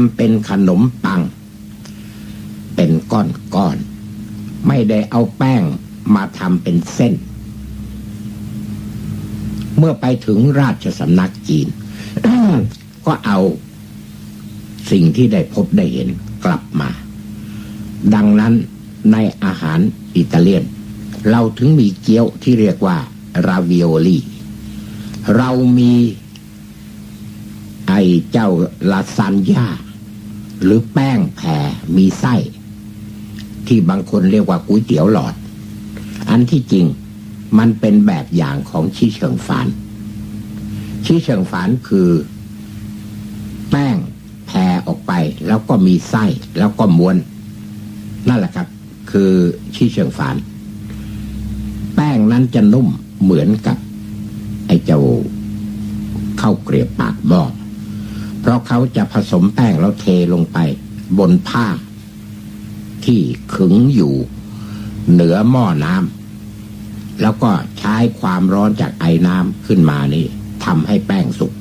ำเป็นขนมปัง เป็นก้อนๆไม่ได้เอาแป้งมาทำเป็นเส้น เมื่อไปถึงราชสำนักจีน ก็เอาสิ่งที่ได้พบได้เห็นกลับมา ดังนั้นในอาหารอิตาเลียน เราถึงมีเกี๊ยวที่เรียกว่าราวิโอลีเรามี ไอ้เจ้าลาซานญาหรือแป้งแผ่มีไส้ ที่บางคนเรียกว่าก๋วยเตี๋ยวหลอด อันที่จริงมันเป็นแบบอย่างของชี้เฉิงฝานชี้เฉิงฝานคือ แป้งแผ่ออกไปแล้วก็มีไส้แล้วก็ม้วน นั่นแหละครับ คือชี้เฉิงฝาน แป้งนั้นจะนุ่มเหมือนกับ ไอ้เจ้าเข้าเกลียบปากหม้อ เพราะเขาจะผสมแป้งแล้วเทลงไป บนผ้า ที่ขึงอยู่ เหนือหม้อน้ำแล้วก็ใช้ความร้อนจากไอ้น้ำขึ้นมานี่ทำให้แป้งสุก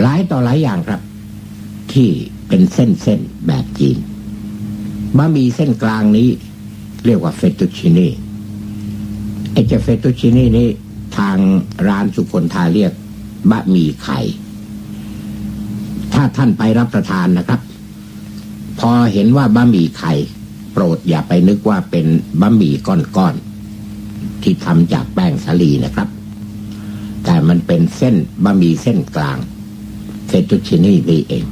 หลายต่อหลายอย่างครับ ที่เป็นเส้นๆแบบจีนบะหมี่เส้นกลางนี้ เรียกว่าเฟตตูชินีไอ้เจ้าเฟตตูชินีนี่ทางร้านสุคนทาเรียกบะหมี่ไข่ ถ้าท่านไปรับประทานนะครับ พอเห็นว่าบะหมี่ไข่ โปรดอย่าไปนึกว่าเป็นบะหมี่ก้อนๆที่ทำจากแป้งสาลีนะครับ แต่มันเป็นเส้นบะหมี่เส้นกลางเฟตตูชินีนี่เอง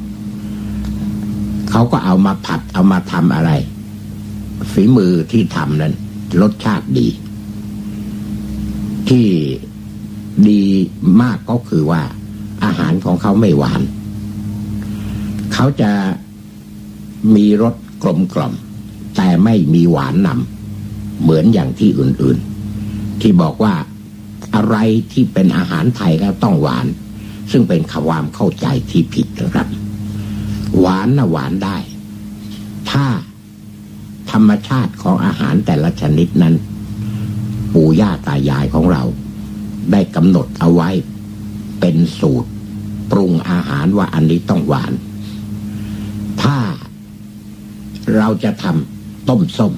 เขาก็เอามาผัดเอามาทำอะไร ฝีมือที่ทำนั้น รสชาติดี ที่ดีมากก็คือว่าอาหารของเขาไม่หวาน เขาจะมีรสกลมกล่อม แต่ไม่มีหวานนำเหมือนอย่างที่อื่นๆ ที่บอกว่าอะไรที่เป็นอาหารไทยแล้วต้องหวาน ซึ่งเป็นความเข้าใจที่ผิดนะครับ หวานนะหวานได้ ถ้าธรรมชาติของอาหารแต่ละชนิดนั้น ปู่ย่าตายายของเรา ได้กำหนดเอาไว้เป็นสูตร ปรุงอาหารว่าอันนี้ต้องหวาน ถ้าเราจะทำต้มส้ม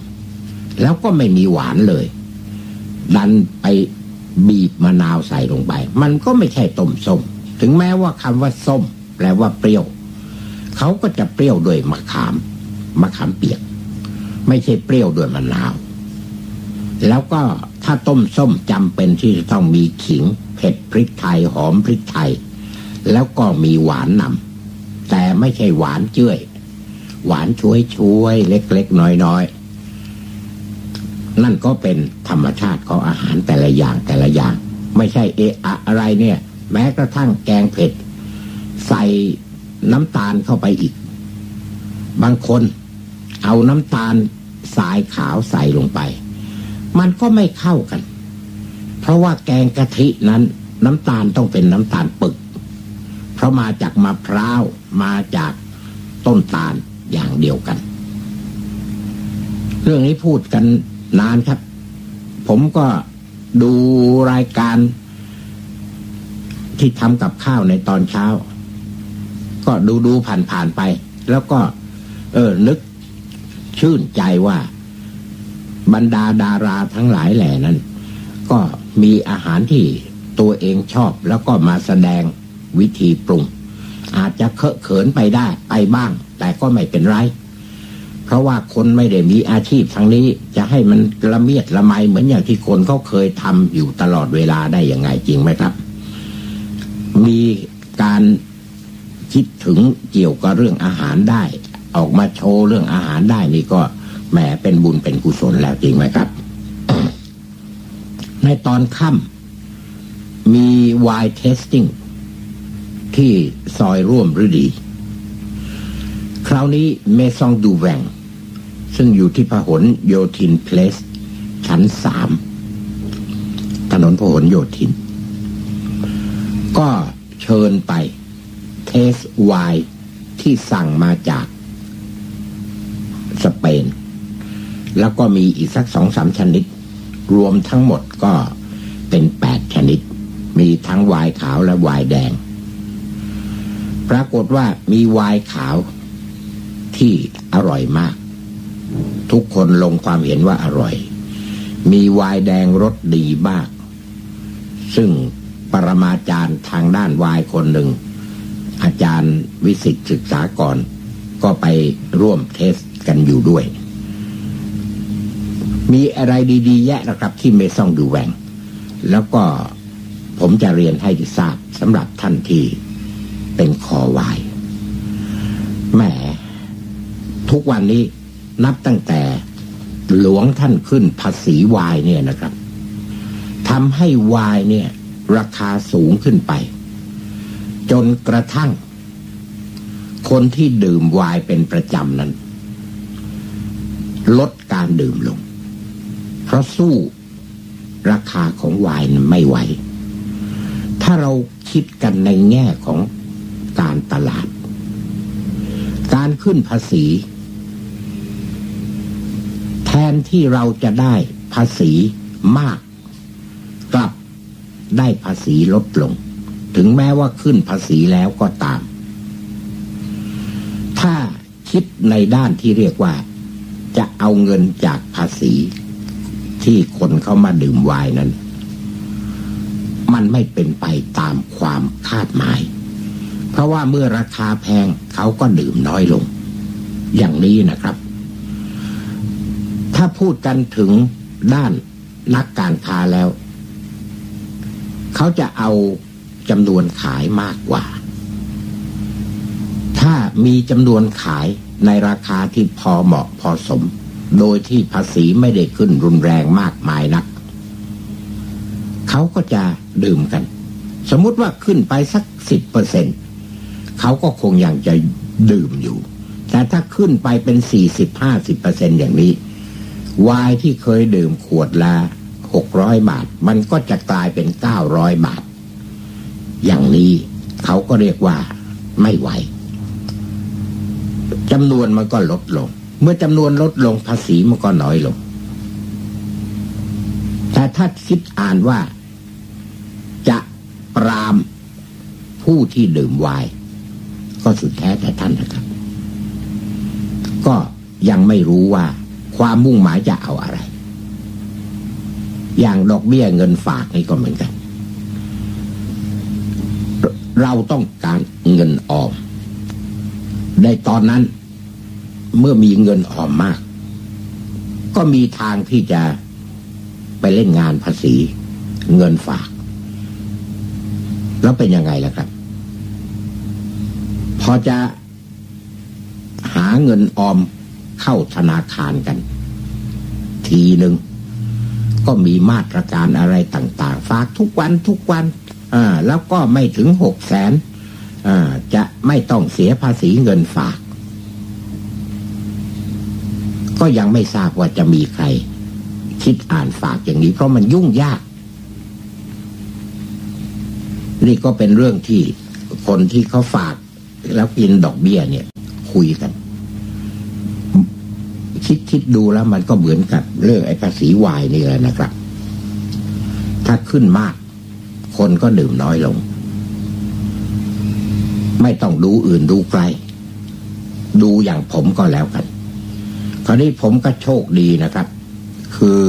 แล้วก็ไม่มีหวานเลย ดันไปบีบมะนาวใส่ลงไป มันก็ไม่ใช่ต้มส้ม ถึงแม้ว่าคำว่าส้ม แปลว่าเปรี้ยว เขาก็จะเปรี้ยวด้วยมะขาม มะขามเปียก ไม่ใช่เปรี้ยวด้วยมะนาว แล้วก็ถ้าต้มส้มจำเป็นที่จะต้องมีขิง เผ็ดพริกไทยหอมพริกไทย แล้วก็มีหวานนำแต่ไม่ใช่หวานเจ้ย หวานช่วยช่วยเล็กๆน้อยๆ นั่นก็เป็นธรรมชาติของอาหารแต่ละอย่างแต่ละอย่าง ไม่ใช่เอะอะอะไรเนี่ย แม้กระทั่งแกงเผ็ด ใส่น้ำตาลเข้าไปอีก บางคนเอาน้ำตาลสายขาวใส่ลงไป มันก็ไม่เข้ากัน เพราะว่าแกงกะทินั้นน้ำตาลต้องเป็นน้ำตาลปึก เพราะมาจากมะพร้าวมาจากต้นตาล อย่างเดียวกัน เรื่องนี้พูดกันนานครับ ผมก็ดูรายการ ที่ทำกับข้าวในตอนเช้า ก็ดูดูผ่านผ่านไป แล้วก็ เออนึกชื่นใจว่า บรรดาดาราทั้งหลายแหล่นั้น ก็มีอาหารที่ตัวเองชอบแล้วก็มาแสดงวิธีปรุง อาจจะเคอะเขินไปได้ไปบ้าง แต่ก็ไม่เป็นไร เพราะว่าคนไม่ได้มีอาชีพทางนี้ จะให้มันละเมียดละไมเหมือนอย่างที่คนเขาเคยทำอยู่ตลอดเวลาได้ยังไงจริงไหมครับ มีการคิดถึงเกี่ยวกับเรื่องอาหารได้ ออกมาโชว์เรื่องอาหารได้นี่ก็แหมเป็นบุญเป็นกุศลแล้วจริงไหมครับ ในตอนค่ำมี wine tasting ที่ซอยร่วมฤดี คราวนี้ Maison du Vin ซึ่งอยู่ที่พหลโยธินเพลส ชั้นสามถนนพหลโยธิน ก็เชิญไป tasteไวน์ที่สั่งมาจากสเปน แล้วก็มีอีกสักสองสามชนิด รวมทั้งหมดก็เป็นแปดชนิด มีทั้งวายขาวและวายแดง ปรากฏว่ามีวายขาวที่อร่อยมาก ทุกคนลงความเห็นว่าอร่อย มีวายแดงรสดีมาก ซึ่งปรมาจารย์ทางด้านวายคนหนึ่ง อาจารย์วิสิตศึกษาก่อน ก็ไปร่วมเทสกันอยู่ด้วย มีอะไรดี ๆ แยะนะครับที่ไม่องดูแหวงแล้วก็ผมจะเรียนให้ทราบสำหรับท่านที่ เป็นคอวายแหมทุกวันนี้นับตั้งแต่หลวงท่านขึ้นภาษีวายเนี่ยนะครับทำให้วายเนี่ย ราคาสูงขึ้นไป จนกระทั่ง คนที่ดื่มวายเป็นประจำนั้น ลดการดื่มลง เพราะสู้ราคาของวายไม่ไหว ถ้าเราคิดกันในแง่ของ การตลาด การขึ้นภาษี แทนที่เราจะได้ภาษีมาก กลับได้ภาษีลดลง ถึงแม้ว่าขึ้นภาษีแล้วก็ตาม ถ้าคิดในด้านที่เรียกว่า จะเอาเงินจากภาษีที่คนเข้ามาดื่มไวน์นั้น มันไม่เป็นไปตามความคาดหมาย เพราะว่าเมื่อราคาแพงเขาก็ดื่มน้อยลง อย่างนี้นะครับ ถ้าพูดกันถึงด้านนักการค้าแล้ว เขาจะเอาจำนวนขายมากกว่า ถ้ามีจำนวนขายในราคาที่พอเหมาะพอสม โดยที่ภาษีไม่ได้ขึ้นรุนแรงมากมายนัก เขาก็จะดื่มกัน สมมุติว่าขึ้นไปสักสิบเปอร์เซ็นต์ เขาก็คงยังจะดื่มอยู่ แต่ถ้าขึ้นไปเป็นสี่สิบห้าสิบเปอร์เซ็นอย่างนี้วายที่เคยดื่มขวดละหกร้อยบาท มันก็จะกลายเป็นเก้าร้อยบาท อย่างนี้เขาก็เรียกว่าไม่ไหวจำนวนมันก็ลดลง เมื่อจำนวนลดลงภาษีมันก็น้อยลง แต่ถ้าคิดอ่านว่าจะปรามผู้ที่ดื่มวาย ก็สุดแท้แต่ท่านนะครับ ก็ยังไม่รู้ว่า ความมุ่งหมายจะเอาอะไร อย่างดอกเบี้ยเงินฝากนี่ก็เหมือนกัน เราต้องการเงินออม ในตอนนั้นเมื่อมีเงินออมมาก ก็มีทางที่จะไปเล่นงานภาษีเงินฝาก แล้วเป็นยังไงล่ะครับ พอจะหาเงินออมเข้าธนาคารกัน ทีหนึ่งก็มีมาตรการอะไรต่าง ๆ ฝากทุกวันทุกวันอ่าแล้วก็ไม่ถึงหกแสนอ่าจะไม่ต้องเสียภาษีเงินฝาก ก็ยังไม่ทราบว่าจะมีใคร คิดอ่านฝากอย่างนี้ เพราะมันยุ่งยาก นี่ก็เป็นเรื่องที่คนที่เขาฝาก แล้วกินดอกเบี้ยเนี่ย คุยกัน คิดคิดดูแล้วมันก็เหมือนกับเรื่องไอ้ภาษีวายนี่แหละนะครับ ถ้าขึ้นมาก คนก็ดื่มน้อยลง ไม่ต้องดูอื่นดูไกล ดูอย่างผมก็แล้วกัน คราวนี้ผมก็โชคดีนะครับ คือ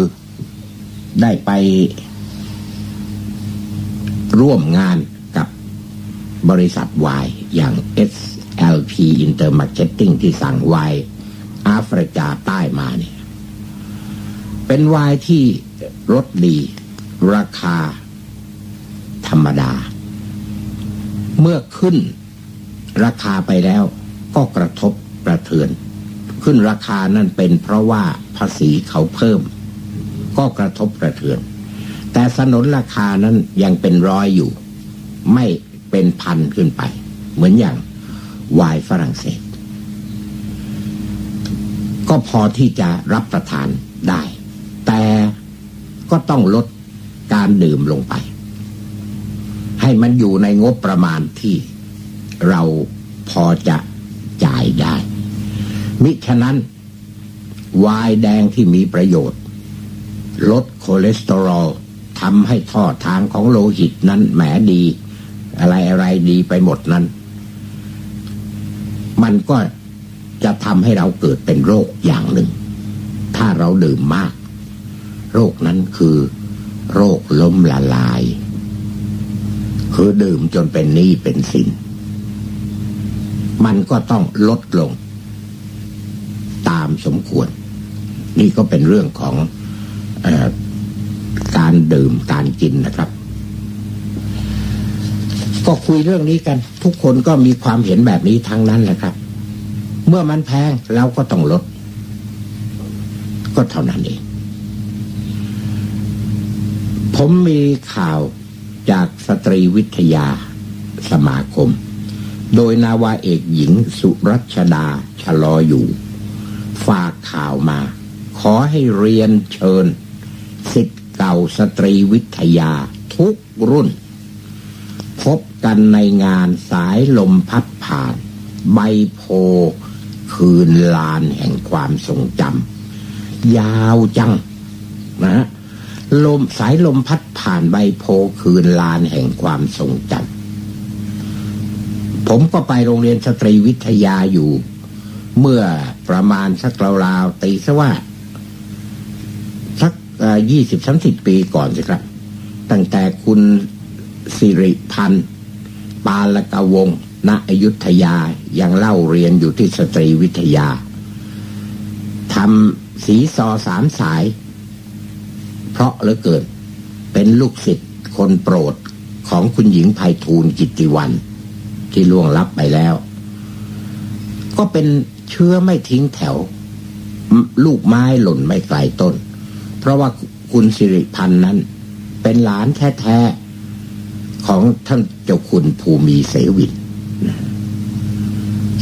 ได้ไปร่วมงาน บริษัทวายอย่าง SLP Intermarketing ที่สั่งวายแอฟริกาใต้มาเนี่ยเป็นวายที่รสดี ราคา ธรรมดา เมื่อขึ้นราคาไปแล้วก็กระทบกระเทือน ขึ้นราคานั่นเป็นเพราะว่าภาษีเขาเพิ่ม ก็กระทบกระเทือน แต่สนนราคานั้นยังเป็นร้อยอยู่ ไม่ เป็นพันขึ้นไป เหมือนอย่างวายฝรั่งเศส ก็พอที่จะรับประทานได้ แต่ก็ต้องลดการดื่มลงไป ให้มันอยู่ในงบประมาณที่เราพอจะจ่ายได้ มิฉะนั้น วายแดงที่มีประโยชน์ ลดคอเลสเตอรอลทำให้ท่อทางของโลหิตนั้นแหมดี อะไรอะไรดีไปหมดนั้น มันก็จะทำให้เราเกิดเป็นโรคอย่างหนึ่ง ถ้าเราดื่มมาก โรคนั้นคือ โรคล้มละลาย คือดื่มจนเป็นหนี้เป็นสิน มันก็ต้องลดลง ตามสมควร นี่ก็เป็นเรื่องของอการดื่มการกินนะครับ ก็คุยเรื่องนี้กัน ทุกคนก็มีความเห็นแบบนี้ทั้งนั้นแหละครับ เมื่อมันแพงเราก็ต้องลด ก็เท่านั้นเอง ผมมีข่าวจากสตรีวิทยาสมาคม โดยนาวาเอกหญิงสุรัชดาชะลออยู่ ฝากข่าวมา ขอให้เรียนเชิญสิทธิ์เก่าสตรีวิทยาทุกรุ่น กันในงานสายลมพัดผ่าน ใบโพคืนลานแห่งความทรงจำยาวจังนะลมสายลมพัดผ่านใบโพคืนลานแห่งความทรงจำผมก็ไปโรงเรียนสตรีวิทยาอยู่ เมื่อประมาณสักราวๆตีซะว่า สักยี่สิบสามสิบปีก่อนสิครับ ตั้งแต่คุณสิริพันธ์ ปาลกวงศ์ณอยุธยายังเล่าเรียนอยู่ที่สตรีวิทยาทำสีซอสามสาย เพราะเหลือเกิน เป็นลูกศิษย์คนโปรดของคุณหญิงไพฑูรย์กิติวัน ที่ล่วงลับไปแล้ว ก็เป็นเชื้อไม่ทิ้งแถว ลูกไม้หล่นไม่ไกลต้น เพราะว่าคุณสิริพันธ์นั้น เป็นหลานแท้ๆ ของท่านเจ้าคุณภูมิเสวิน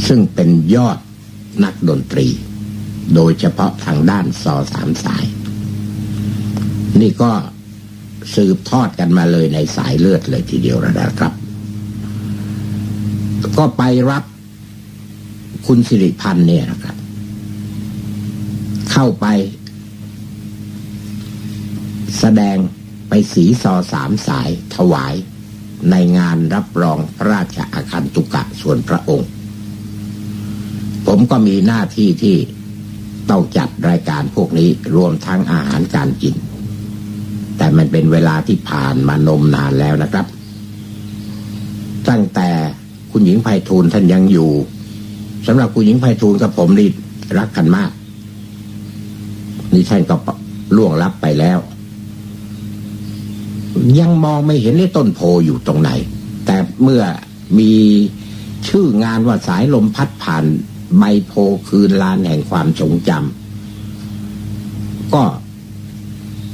ซึ่งเป็นยอดนักดนตรี โดยเฉพาะทางด้านซอสามสาย นี่ก็สืบทอดกันมาเลยในสายเลือดเลยทีเดียวนะครับ ก็ไปรับคุณสิริพันธ์เนี่ยนะครับ เข้าไป แสดงไปสีซอสามสายถวาย ในงานรับรองพระราชอาคันตุกะส่วนพระองค์ ผมก็มีหน้าที่ที่ต้องจัดรายการพวกนี้รวมทั้งอาหารการกิน แต่มันเป็นเวลาที่ผ่านมานมนานแล้วนะครับ ตั้งแต่คุณหญิงไพฑูรย์ท่านยังอยู่สำหรับคุณหญิงไพฑูรย์กับผมนี่รักกันมากนี่ท่านก็ล่วงลับไปแล้ว ยังมองไม่เห็นในต้นโพอยู่ตรงไหน แต่เมื่อมีชื่องานว่าสายลมพัดผ่านใบโพคืนลานแห่งความทรงจำก็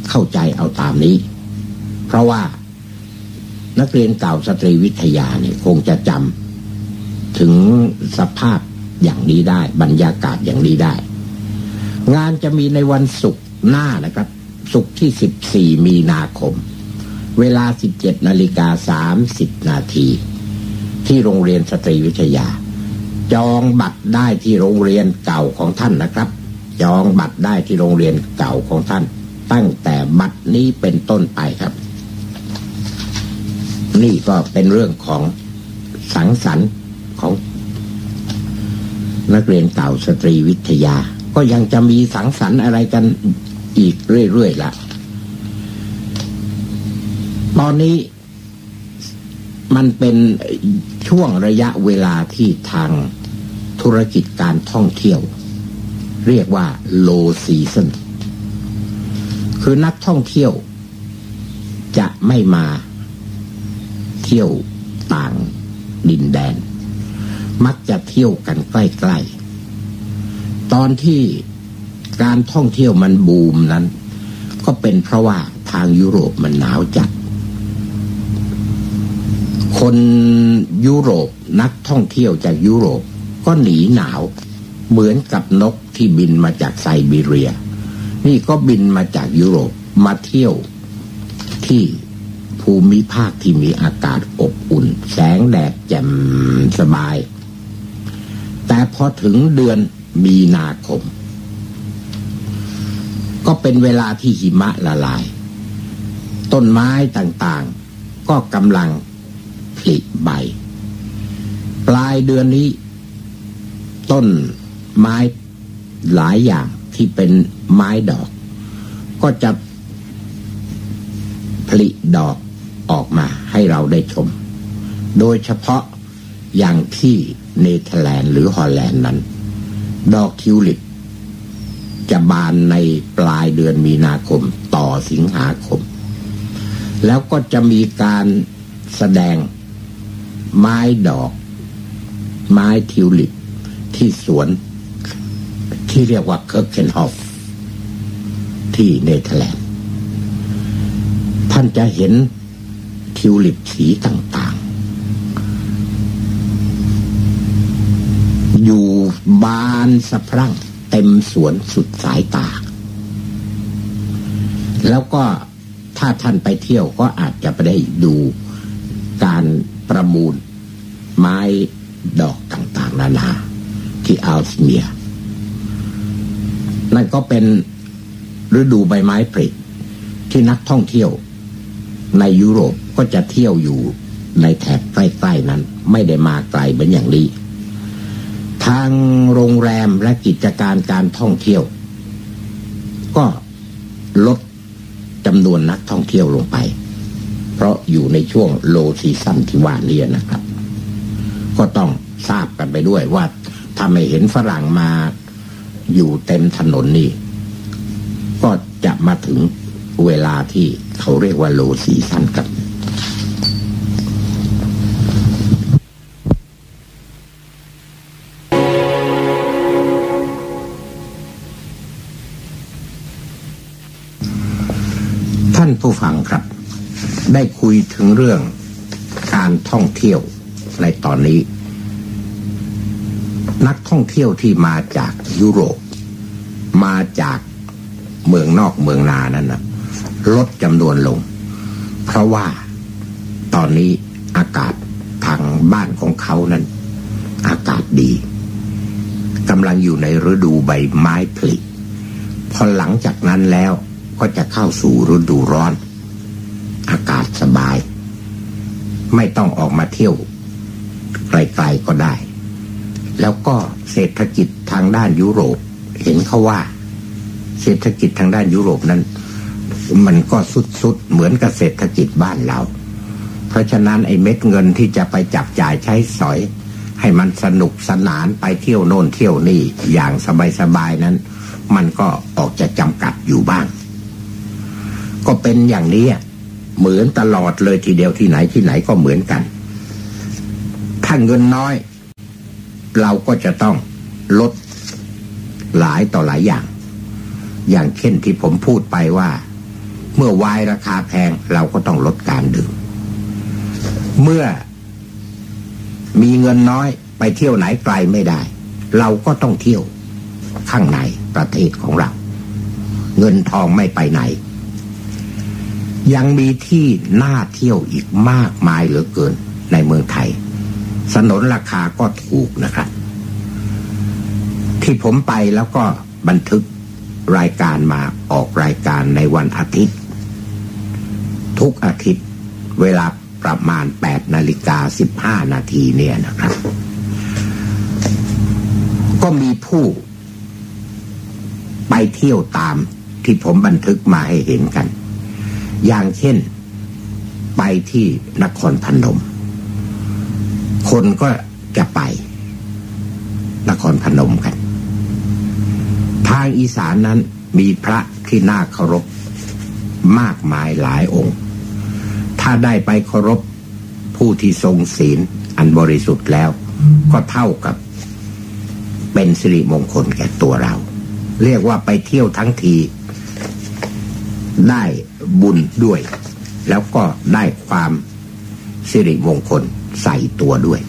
เข้าใจเอาตามนี้ เพราะว่านักเรียนเก่าสตรีวิทยาเนี่ยคงจะจำถึงสภาพอย่างนี้ได้ บรรยากาศอย่างนี้ได้ งานจะมีในวันศุกร์หน้านะครับศุกร์ที่ 14 มีนาคม เวลา 17นาฬิกา30นาที ที่โรงเรียนสตรีวิทยา จองบัตรได้ที่โรงเรียนเก่าของท่านนะครับ จองบัตรได้ที่โรงเรียนเก่าของท่าน ตั้งแต่บัตรนี้เป็นต้นไปครับ นี่ก็เป็นเรื่องของสังสรรค์ของ นักเรียนเก่าสตรีวิทยา ก็ยังจะมีสังสรรค์อะไรกันอีกเรื่อยๆละ ตอนนี้มันเป็นช่วงระยะเวลาที่ทางธุรกิจการท่องเที่ยว เรียกว่า low season คือนักท่องเที่ยว จะไม่มาเที่ยวต่างดินแดน มักจะเที่ยวกันใกล้ๆ ตอนที่การท่องเที่ยวมันบูมนั้น ก็เป็นเพราะว่าทางยุโรปมันหนาวจัด คนยุโรปนักท่องเที่ยวจากยุโรปก็หนีหนาว เหมือนกับนกที่บินมาจากไซบีเรีย นี่ก็บินมาจากยุโรปมาเที่ยวที่ภูมิภาคที่มีอากาศอบอุ่น แสงแดดแจ่มสบาย แต่พอถึงเดือนมีนาคม ก็เป็นเวลาที่หิมะละลาย ต้นไม้ต่างๆ ก็กำลัง ลิใบ ปลายเดือนนี้ ต้นไม้หลายอย่างที่เป็นไม้ดอก ก็จะผลิดอกออกมาให้เราได้ชม โดยเฉพาะอย่างที่เนเธอร์แลนด์หรือฮอลแลนด์นั้น ดอกทิวลิป จะบานในปลายเดือนมีนาคมต่อสิงหาคม แล้วก็จะมีการแสดง ไม้ดอก ไม้ทิวลิป ที่สวน ที่เรียกว่าเคิร์เคนฮอฟที่เนเธอร์แลนด์ท่านจะเห็นทิวลิปสีต่างๆ อยู่บานสะพรั่งเต็มสวนสุดสายตา แล้วก็ถ้าท่านไปเที่ยวก็อาจจะไปได้ดูการประมูล ไม้ดอกต่างๆ นานาที่อัลสเมีย นั่นก็เป็นฤดูใบไม้ผลิที่นักท่องเที่ยว ในยุโรปก็จะเที่ยวอยู่ในแถบใกล้ๆนั้น ไม่ได้มาไกลเหมือนอย่างนี้ทางโรงแรมและกิจการการท่องเที่ยว ก็ลดจำนวนนักท่องเที่ยวลงไป เพราะอยู่ในช่วงโลซีซั่นที่ว่านี้นะครับ ก็ต้องทราบกันไปด้วยว่าถ้าไม่เห็นฝรั่งมาอยู่เต็มถนนนี่ ก็จะมาถึงเวลาที่เขาเรียกว่าโลซีซั่นครับท่านผู้ฟังครับ ได้คุยถึงเรื่องการท่องเที่ยว ในตอนนี้ นักท่องเที่ยวที่มาจากยุโรป มาจากเมืองนอกเมืองนานั้นนะลดจำนวนลง เพราะว่าตอนนี้อากาศทางบ้านของเขานั้น อากาศดีกำลังอยู่ในฤดูใบไม้ผลิพอหลังจากนั้นแล้วก็จะเข้าสู่ฤดูร้อน อากาศสบาย ไม่ต้องออกมาเที่ยว ไกลๆก็ได้ แล้วก็เศรษฐกิจทางด้านยุโรป เห็นเขาว่า เศรษฐกิจทางด้านยุโรปนั้น มันก็สุดๆเหมือนกับเศรษฐกิจบ้านเรา เพราะฉะนั้นไอ้เม็ดเงินที่จะไปจับจ่ายใช้สอย ให้มันสนุกสนานไปเที่ยวโน่นเที่ยวนี่อย่างสบายๆนั้น มันก็ออกจะจำกัดอยู่บ้าง ก็เป็นอย่างนี้เหมือนตลอดเลยทีเดียวที่ไหนที่ไหนก็เหมือนกัน ถ้าเงินน้อย เราก็จะต้องลดหลายต่อหลายอย่าง อย่างเช่นที่ผมพูดไปว่า เมื่อวายราคาแพงเราก็ต้องลดการดื่ม เมื่อมีเงินน้อยไปเที่ยวไหนไกลไม่ได้ เราก็ต้องเที่ยวข้างในประเทศของเรา เงินทองไม่ไปไหน ยังมีที่น่าเที่ยวอีกมากมายเหลือเกินในเมืองไทย สนนราคาก็ถูกนะครับ ที่ผมไปแล้วก็บันทึกรายการมาออกรายการในวันอาทิตย์ ทุกอาทิตย์เวลาประมาณ8นาฬิกา15นาทีเนี่ยนะครับ ก็มีผู้ไปเที่ยวตามที่ผมบันทึกมาให้เห็นกัน อย่างเช่น ไปที่นครพนม คนก็จะไปนครพนมกัน ทางอีสานนั้นมีพระที่น่าเคารพมากมายหลายองค์ ถ้าได้ไปเคารพผู้ที่ทรงศีลอันบริสุทธิ์แล้ว ก็เท่ากับเป็นสิริมงคลแก่ตัวเรา เรียกว่าไปเที่ยวทั้งที ได้บุญด้วย แล้วก็ได้ความสิริมงคล ใส่ตัวด้วย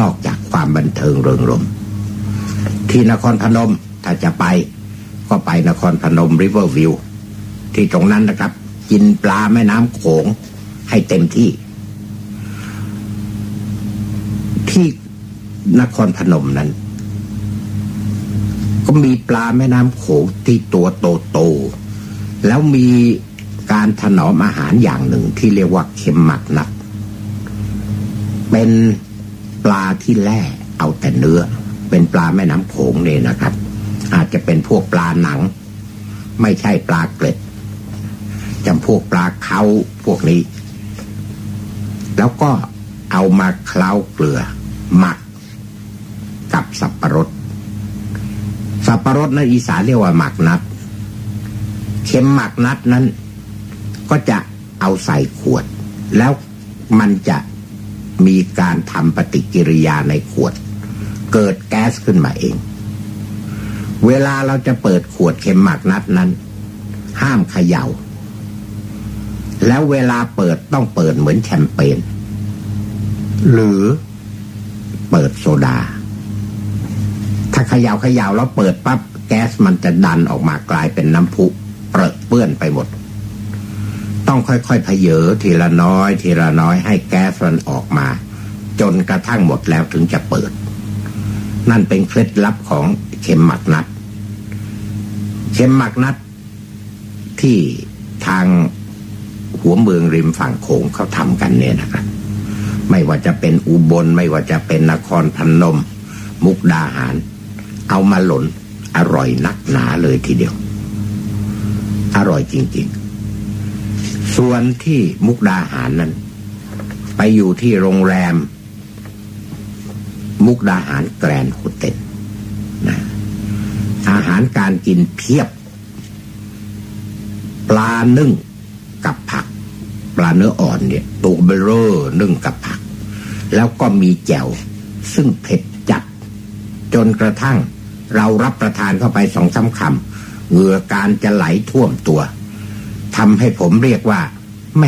นอกจากความบันเทิงเริงรมที่นครพนมถ้าจะไป ก็ไปนครพนมริเวอร์วิวที่ตรงนั้นนะครับ กินปลาแม่น้ำโขงให้เต็มที่ ที่นครพนมนั้น ก็มีปลาแม่น้ำโขงที่ตัวโตๆแล้วมีการถนอมอาหารอย่างหนึ่งที่เรียกว่าเข็มหมักนัก เป็นปลาที่แล่เอาแต่เนื้อ เป็นปลาแม่น้ำโขงเนี่ยนะครับ อาจจะเป็นพวกปลาหนัง ไม่ใช่ปลาเกล็ดจำพวกปลาเขาพวกนี้ แล้วก็เอามาเคล้าเกลือ หมักกับสับปะรด สับปะรดในอีสานเรียกว่าหมักนัดเข็มหมักนัดนั้น ก็จะเอาใส่ขวด แล้วมันจะ มีการทำปฏิกิริยาในขวด เกิดแก๊สขึ้นมาเอง เวลาเราจะเปิดขวดเข็มหมักนัดนั้น ห้ามเขยา่า แล้วเวลาเปิดต้องเปิดเหมือนแชมเปญหรือเปิดโซดา ถ้าเขยา่าเขย่าแล้วเปิดปั๊บแก๊สมันจะดันออกมากลายเป็นน้ำพุเปรอะเปื้อนไปหมด ต้องค่อยๆเพเยอทีละน้อย ทีละน้อยให้แก๊สมันออกมา จนกระทั่งหมดแล้วถึงจะเปิด นั่นเป็นเคล็ดลับของเข็มหมักนัด เข็มหมักนัด ที่ทางหัวเมืองริมฝั่งโขงเขาทำกันเนี่ยนะครับไม่ว่าจะเป็นอุบลไม่ว่าจะเป็นนครพนม มุกดาหาร เอามาหล่นอร่อยนักหนาเลยทีเดียว อร่อยจริง ๆ ส่วนที่มุกดาหารนั้น ไปอยู่ที่โรงแรม มุกดาหารแกรนโฮเทลนะอาหารการกินเพียบ ปลานึ่งกับผัก ปลาเนื้ออ่อนเนี่ยตัวเบลอนึ่งกับผัก แล้วก็มีแจ่วซึ่งเผ็ดจัด จนกระทั่งเรารับประทานเข้าไปสองสาคำเหงื่อการจะไหลท่วมตัว ทำให้ผมเรียกว่าแหม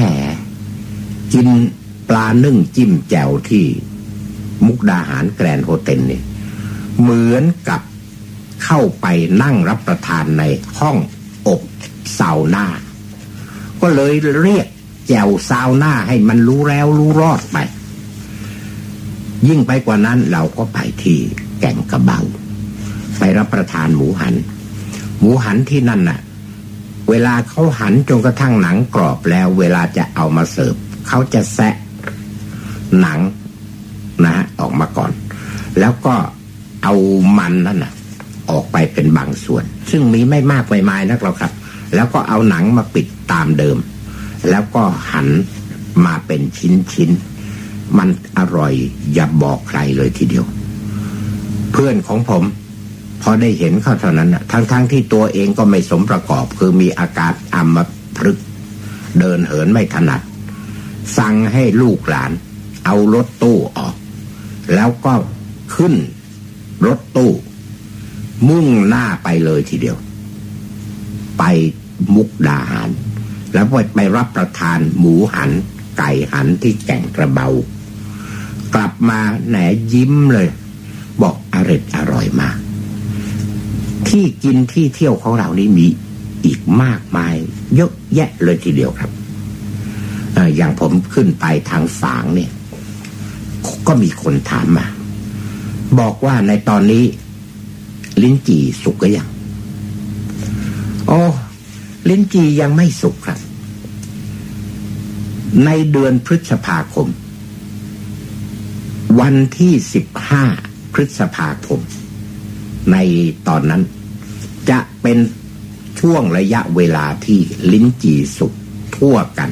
กินปลานึ่งจิ้มแจ่วที่มุกดาหารแกรนโฮเทลเนี่ยเหมือนกับเข้าไปนั่งรับประทานในห้องอบซาวน่าก็เลยเรียกแจ่วซาวน่าให้มันรู้แล้วรู้รอดไป ยิ่งไปกว่านั้นเราก็ไปที่แก่งกระเบาไปรับประทานหมูหัน หมูหันที่นั่นน่ะ เวลาเขาหันจนกระทั่งหนังกรอบแล้ว เวลาจะเอามาเสิร์ฟเขาจะแซะหนังนะฮะออกมาก่อน แล้วก็เอามันนั่นนะออกไปเป็นบางส่วน ซึ่งมีไม่มากไม่มายนักหรอกครับ แล้วก็เอาหนังมาปิดตามเดิม แล้วก็หันมาเป็นชิ้นชิ้น มันอร่อยอย่าบอกใครเลยทีเดียว เพื่อนของผม พอได้เห็นเขาเท่านั้นนะทั้งๆทที่ตัวเองก็ไม่สมประกอบ คือมีอาการอัมพฤกเดินเหินไม่ถนัด สั่งให้ลูกหลาน เอารถตู้ออก แล้วก็ขึ้นรถตู้ มุ่งหน้าไปเลยทีเดียว ไปมุกดาหาร แล้วไปไปรับประทานหมูหัน ไก่หันที่แก่งกระเบา กลับมาแหนยิ้มเลย บอกอร่อยอร่อยมาก ที่กินที่เที่ยวของเรานี้มีอีกมากมาย เยอะแยะเลยทีเดียวครับอย่างผมขึ้นไปทางฝางเนี่ย ก็มีคนถามมาบอกว่าในตอนนี้ลิ้นจี่สุกก็ยังโอ้ลิ้นจี่ยังไม่สุกครับ ในเดือนพฤษภาคม วันที่สิบห้าพฤษภาคม ในตอนนั้น จะเป็นช่วงระยะเวลาที่ลิ้นจี่สุกทั่วกัน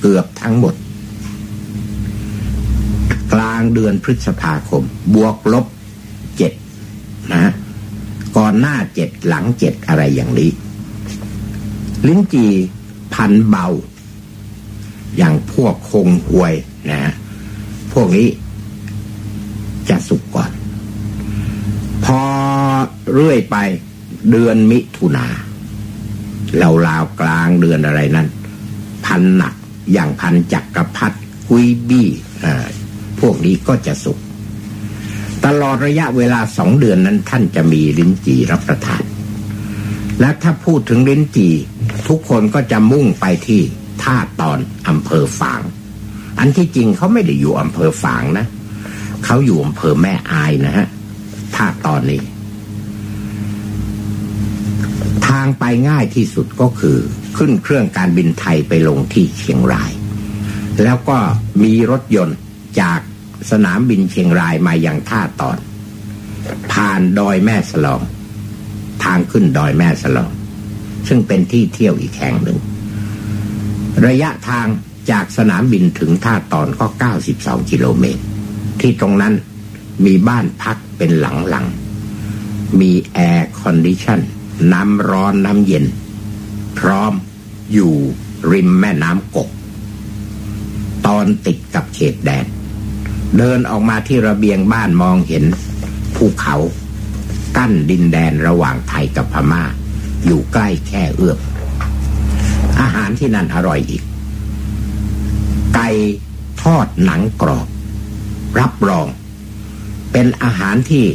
เกือบทั้งหมด กลางเดือนพฤษภาคม บวกลบเจ็ดนะก่อนหน้าเจ็ดหลังเจ็ดอะไรอย่างนี้ ลิ้นจี่พันเบา อย่างพวกคงหวยนะพวกนี้จะสุกก่อน พอ เรื่อยไปเดือนมิถุนาเราลาวกลางเดือนอะไรนั้น พันหนักอย่างพันจักกรพัดกุยบี้พวกนี้ก็จะสุก ตลอดระยะเวลาสองเดือนนั้นท่านจะมีลิ้นจีรับประทาน และถ้าพูดถึงลิ้นจีทุกคนก็จะมุ่งไปที่ท่าตอนอำเภอฝาง อันที่จริงเขาไม่ได้อยู่อำเภอฝางนะ เขาอยู่อำเภอแม่อายนะฮะท่าตอนนี้างไปง่ายที่สุดก็คือขึ้นเครื่องการบินไทยไปลงที่เชียงราย แล้วก็มีรถยนต์จากสนามบินเชียงรายมายังท่าตอน ผ่านดอยแม่สลอง ทางขึ้นดอยแม่สลอง ซึ่งเป็นที่เที่ยวอีกแห่งหนึ่ง ระยะทางจากสนามบินถึงท่าตอนก็ 92 กิโลเมตร ที่ตรงนั้นมีบ้านพักเป็นหลังๆ มี air condition น้ำร้อนน้ำเย็น พร้อมอยู่ริมแม่น้ำกก ตอนติดกับเขตแดน เดินออกมาที่ระเบียงบ้านมองเห็นภูเขากั้นดินแดนระหว่างไทยกับพม่า อยู่ใกล้แค่เอื้อมอาหารที่นั่นอร่อยอีก ไก่ทอดหนังกรอบ รับรอง เป็นอาหารที่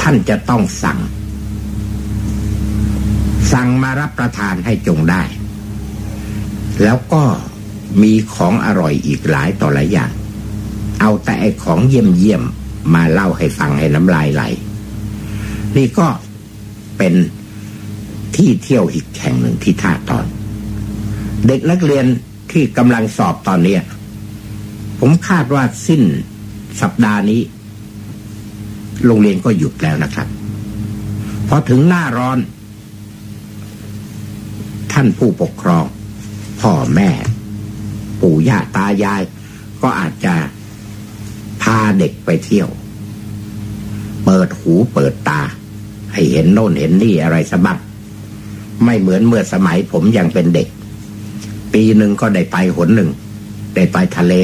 ท่านจะต้องสั่ง สั่งมารับประทานให้จงได้ แล้วก็มีของอร่อยอีกหลายต่อหลายอย่าง เอาแต่ไอของเยี่ยมเยี่ยมมาเล่าให้ฟังให้น้ำลายไหล นี่ก็เป็นที่เที่ยวอีกแห่งหนึ่งที่ท่าตอน เด็กนักเรียนที่กำลังสอบตอนนี้ผมคาดว่าสิ้นสัปดาห์นี้ โรงเรียนก็หยุดแล้วนะครับพอถึงหน้าร้อน ท่านผู้ปกครอง พ่อแม่ ปู่ย่าตายาย ก็อาจจะพาเด็กไปเที่ยว เปิดหูเปิดตา ให้เห็นโน่นเห็นนี่อะไรสบักไม่เหมือนเมื่อสมัยผมยังเป็นเด็ก ปีหนึ่งก็ได้ไปหนหนึ่ง ได้ไปทะเล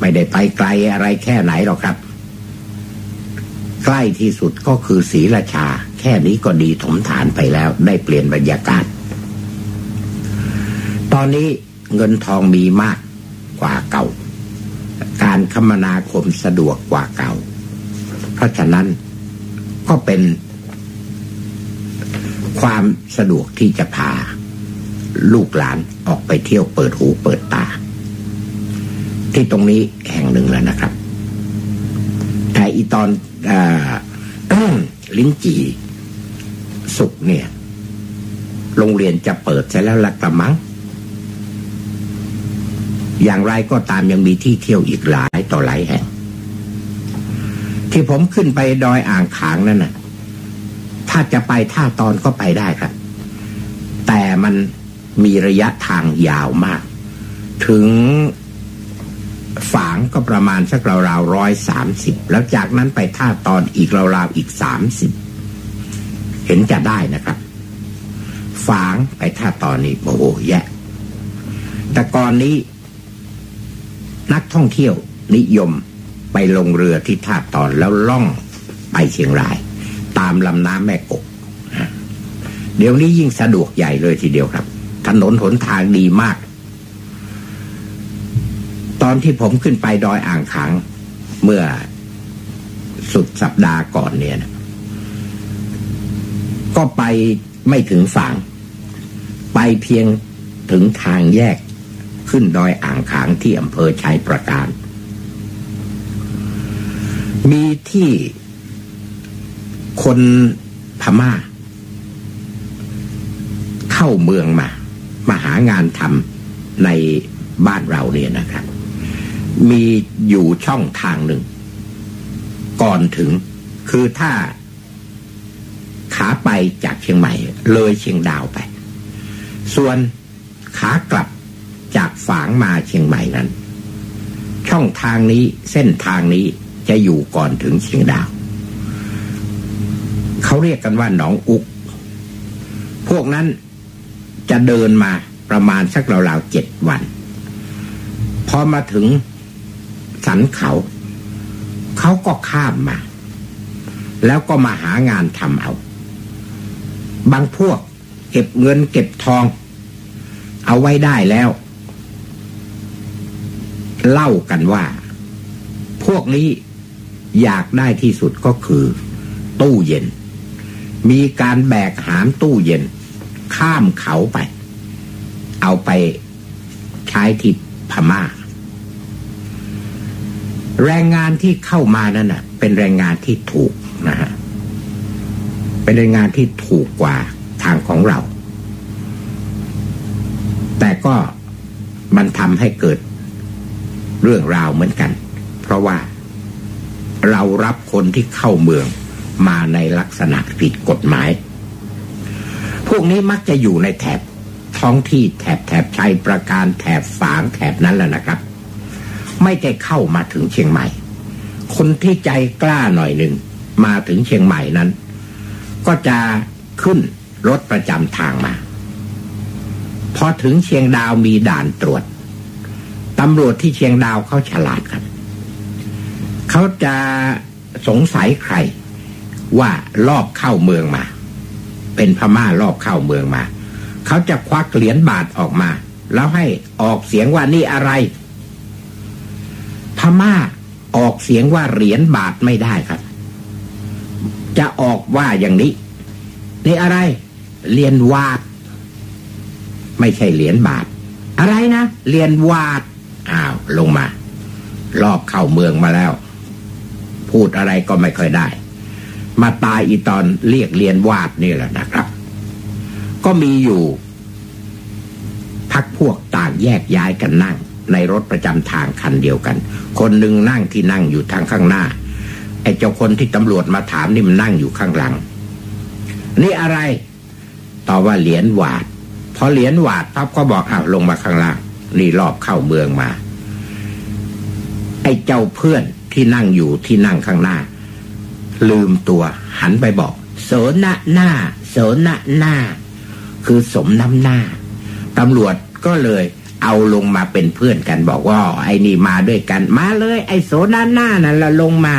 ไม่ได้ไปไกลอะไรแค่ไหนหรอกครับ ใกล้ที่สุดก็คือศรีราชา แค่นี้ก็ดีถมฐานไปแล้วได้เปลี่ยนบรรยากาศ ตอนนี้เงินทองมีมากกว่าเก่า การคมนาคมสะดวกกว่าเก่า เพราะฉะนั้นก็เป็นความสะดวกที่จะพา ลูกหลานออกไปเที่ยวเปิดหูเปิดตา ที่ตรงนี้แห่งหนึ่งแล้วนะครับ แต่อีตอนอลิ้นจีสุกเนี่ย โรงเรียนจะเปิดใช่แล้วละกระมัง อย่างไรก็ตามยังมีที่เที่ยวอีกหลายต่อหลายแห่งที่ผมขึ้นไปดอยอ่างขางนั่นน่ะ ถ้าจะไปท่าตอนก็ไปได้ครับ แต่มันมีระยะทางยาวมาก ถึงฝางก็ประมาณสักราวๆร้อยสามสิบแล้วจากนั้นไปท่าตอนอีกราวๆอีกสามสิบเห็นจะได้นะครับ ฝางไปท่าตอนนี้โอ้โหแย่แต่ก่อนนี้ นักท่องเที่ยวนิยมไปลงเรือที่ท่าตอนแล้วล่องไปเชียงราย ตามลำน้ำแม่กกเดี๋ยวนี้ยิ่งสะดวกใหญ่เลยทีเดียวครับ ถนนหนทางดีมาก ตอนที่ผมขึ้นไปดอยอ่างขางเมื่อสุดสัปดาห์ก่อนเนี่ยนะก็ไปไม่ถึงฝั่ง ไปเพียงถึงทางแยก ขึ้นดอยอ่างขางที่อำเภอชัยประการ มีที่คนพม่า เข้าเมืองมา มาหางานทำในบ้านเราเนี่ยนะครับ มีอยู่ช่องทางหนึ่ง ก่อนถึงคือถ้าขาไปจากเชียงใหม่ เลยเชียงดาวไป ส่วนขากลับ ฝางมาเชียงใหม่นั้น ช่องทางนี้เส้นทางนี้จะอยู่ก่อนถึงเชียงดาว เขาเรียกกันว่าหนองอุก พวกนั้นจะเดินมาประมาณสักราวๆเจ็ดวัน พอมาถึงสันเขา เขาก็ข้ามมา แล้วก็มาหางานทำเอา บางพวกเก็บเงินเก็บทอง เอาไว้ได้แล้ว เล่ากันว่า พวกนี้อยากได้ที่สุดก็คือ ตู้เย็น มีการแบกหามตู้เย็น ข้ามเขาไป เอาไปใช้ที่พมา่า แรงงานที่เข้ามานั่นน่ะ เป็นแรงงานที่ถูกนะฮะเป็นแรงงานที่ถูกกว่าทางของเรา แต่ก็มันทำให้เกิด เรื่องราวเหมือนกัน เพราะว่าเรารับคนที่เข้าเมืองมาในลักษณะผิดกฎหมาย พวกนี้มักจะอยู่ในแถบท้องที่แถบแถบชัยประการแถบฝางแถบนั้นแหละนะครับ ไม่ได้เข้ามาถึงเชียงใหม่ คนที่ใจกล้าหน่อยหนึ่งมาถึงเชียงใหม่นั้น ก็จะขึ้นรถประจำทางมา พอถึงเชียงดาวมีด่านตรวจ ตำรวจที่เชียงดาวเขาฉลาดครับ เขาจะสงสัยใคร ว่ารอบเข้าเมืองมา เป็นพม่ารอบเข้าเมืองมา เขาจะควักเหรียญบาทออกมา แล้วให้ออกเสียงว่านี่อะไร พม่าออกเสียงว่าเหรียญบาทไม่ได้ครับ จะออกว่าอย่างนี้ นี่อะไรเรียนวาด ไม่ใช่เหรียญบาท อะไรนะเรียนวาด อ้าวลงมา รอบเข้าเมืองมาแล้ว พูดอะไรก็ไม่เคยได้ มาตายอีตอนเรียกเรียนวาดนี่แหละนะครับ ก็มีอยู่ พักพวกต่างแยกย้ายกันนั่ง ในรถประจำทางคันเดียวกัน คนหนึ่งนั่งที่นั่งอยู่ทางข้างหน้าไอ้เจ้าคนที่ตำรวจมาถามนี่มันนั่งอยู่ข้างหลัง นี่อะไรตอบว่าเหรียญวาดพอเหรียญวาดปั๊บก็บอกอ้าวลงมาข้างล่าง นี่รอบเข้าเมืองมา ไอ้เจ้าเพื่อนที่นั่งอยู่ที่นั่งข้างหน้า ลืมตัวหันไปบอก โสนะหน้า โสนะหน้า คือสมน้ำหน้าตำรวจก็เลยเอาลงมาเป็นเพื่อนกันบอกว่า ไอ้นี่มาด้วยกัน มาเลย ไอ้โสนะหน้านั่นละลงมา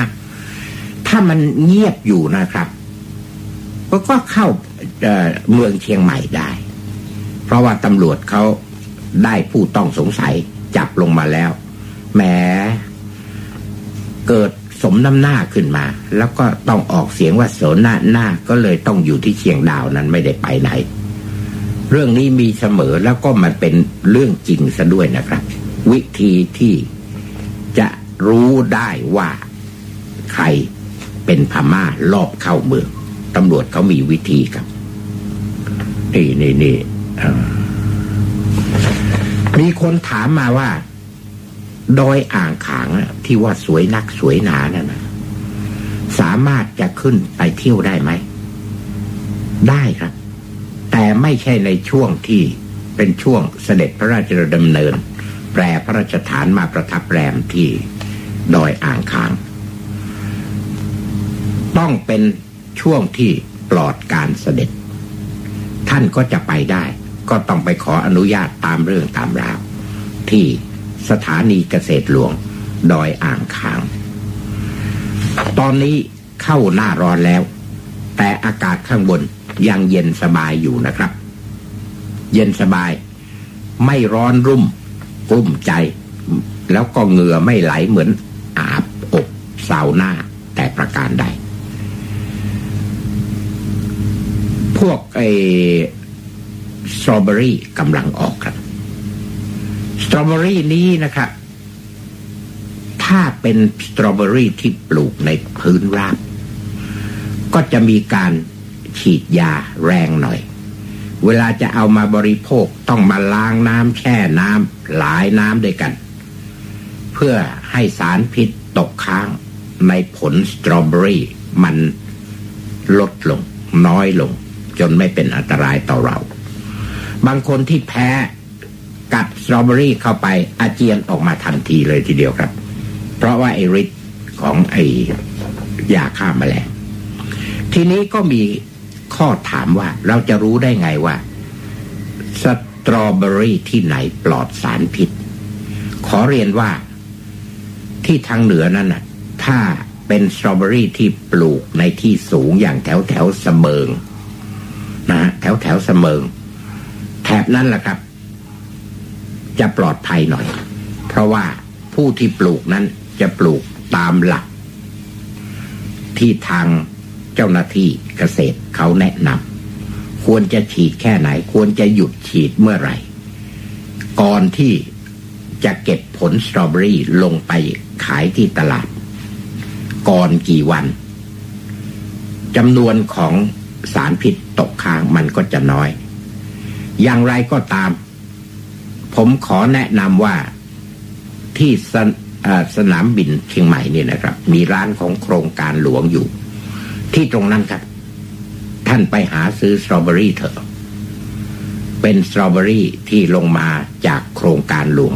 ถ้ามันเงียบอยู่นะครับก็ก็เข้าเเมืองเชียงใหม่ได้ เพราะว่าตำรวจเขา ได้ผู้ต้องสงสัยจับลงมาแล้วแหมเกิดสมน้ำหน้าขึ้นมา แล้วก็ต้องออกเสียงว่าโสนาหน้าก็เลยต้องอยู่ที่เชียงดาวนั้นไม่ได้ไปไหน เรื่องนี้มีเสมอแล้วก็มันเป็นเรื่องจริงซะด้วยนะครับ วิธีที่จะรู้ได้ว่าใครเป็นพม่ารอบเข้าเมืองตำรวจเขามีวิธีครับ นี่นี่นี่ มีคนถามมาว่าดอยอ่างขางที่ว่าสวยนักสวยหนานั่นนะสามารถจะขึ้นไปเที่ยวได้ไหม ได้ครับ แต่ไม่ใช่ในช่วงที่เป็นช่วงเสด็จพระราชดำเนิน แปรพระราชฐานมาประทับแรมที่ดอยอ่างขาง ต้องเป็นช่วงที่ปลอดการเสด็จ ท่านก็จะไปได้ ก็ต้องไปขออนุญาตตามเรื่องตามราว ที่สถานีเกษตรหลวงดอยอ่างขาง ตอนนี้เข้าหน้าร้อนแล้ว แต่อากาศข้างบนยังเย็นสบายอยู่นะครับ เย็นสบาย ไม่ร้อนรุ่มกลุ่มใจ แล้วก็เหงื่อไม่ไหลเหมือนอาบอบสาวหน้าแต่ประการใด พวกไอ สตรอเบอรี่กำลังออกครับสตรอเบอรี่นี้นะครับถ้าเป็นสตรอเบอรี่ที่ปลูกในพื้นราบ ก็จะมีการฉีดยาแรงหน่อย เวลาจะเอามาบริโภคต้องมาล้างน้ำแช่น้ำหลายน้ำด้วยกัน เพื่อให้สารพิษตกค้างในผลสตรอเบอรี่มันลดลง น้อยลง จนไม่เป็นอันตรายต่อเรา บางคนที่แพ้กัดสตรอเบอรี่เข้าไปอาเจียนออกมาทันทีเลยทีเดียวครับ เพราะว่าไอริทของไอยาฆ่ามาแมลงทีนี้ก็มีข้อถามว่าเราจะรู้ได้ไงว่า สตรอเบอรี่ที่ไหนปลอดสารพิษ ขอเรียนว่าที่ทางเหนือนั้นน่ะ ถ้าเป็นสตรอเบอรี่ที่ปลูกในที่สูงอย่างแถวแถวเสมิงนะแถวแถวเสมิง แถบนั้นแหละครับ จะปลอดภัยหน่อย เพราะว่าผู้ที่ปลูกนั้นจะปลูกตามหลัก ที่ทางเจ้าหน้าที่เกษตรเขาแนะนำควรจะฉีดแค่ไหน ควรจะหยุดฉีดเมื่อไหร่ ก่อนที่จะเก็บผลสตรอเบอรี่ลงไปขายที่ตลาด ก่อนกี่วันจำนวนของสารพิษตกค้างมันก็จะน้อย อย่างไรก็ตาม ผมขอแนะนำว่าที่สสนามบินเชียงใหม่นี่นะครับ มีร้านของโครงการหลวงอยู่ ที่ตรงนั้นครับ ท่านไปหาซื้อสตรอเบอรี่เถอะ เป็นสตรอเบอรี่ที่ลงมาจากโครงการหลวง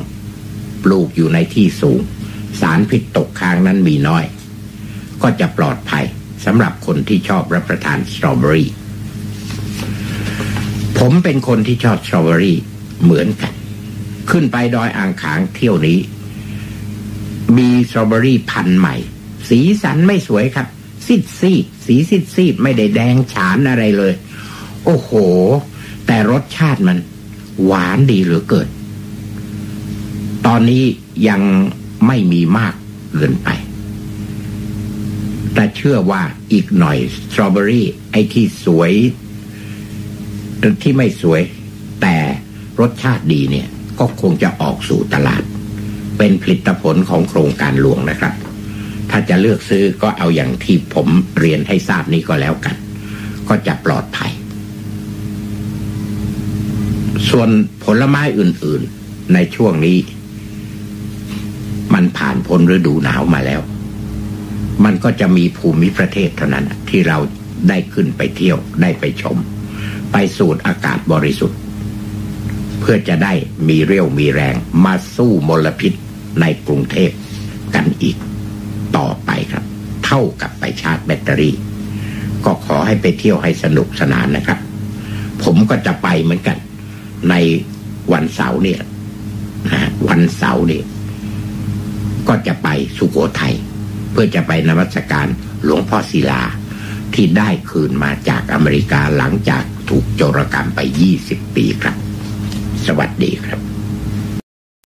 ปลูกอยู่ในที่สูง สารพิษตกค้างนั้นมีน้อย ก็จะปลอดภัยสำหรับคนที่ชอบรับประทานสตรอเบอรี่ ผมเป็นคนที่ชอบสตรอเบอรี่เหมือนกัน ขึ้นไปดอยอ่างขางเที่ยวนี้ มีสตรอเบอรี่พันธุ์ใหม่ สีสันไม่สวยครับ ซีดซีดสีซีดซีดไม่ได้แดงฉานอะไรเลย โอ้โห แต่รสชาติมัน หวานดีเหลือเกินตอนนี้ยังไม่มีมากเกินไป แต่เชื่อว่าอีกหน่อยสตรอเบอรี่ไอ้ที่สวย ที่ไม่สวย แต่รสชาติดีเนี่ยก็คงจะออกสู่ตลาด เป็นผลิตผลของโครงการหลวงนะครับ ถ้าจะเลือกซื้อก็เอาอย่างที่ผมเรียนให้ทราบนี้ก็แล้วกัน ก็จะปลอดภัย ส่วนผลไม้อื่นๆในช่วงนี้ มันผ่านพ้นฤดูหนาวมาแล้ว มันก็จะมีภูมิประเทศเท่านั้นที่เราได้ขึ้นไปเที่ยวได้ไปชม ไปสูดอากาศบริสุทธิ์ เพื่อจะได้มีเรี่ยวมีแรงมาสู้มลพิษในกรุงเทพกันอีกต่อไปครับ เท่ากับไปชาร์จแบตเตอรี่ ก็ขอให้ไปเที่ยวให้สนุกสนานนะครับ ผมก็จะไปเหมือนกัน ในวันเสาร์เนี่ยนะวันเสาร์เนี่ยก็จะไปสุโขทัยเพื่อจะไปนมัสการหลวงพ่อศิลาที่ได้คืนมาจากอเมริกาหลังจาก ถูกโจรกรรมไป 20 ปีครับ สวัสดีครับ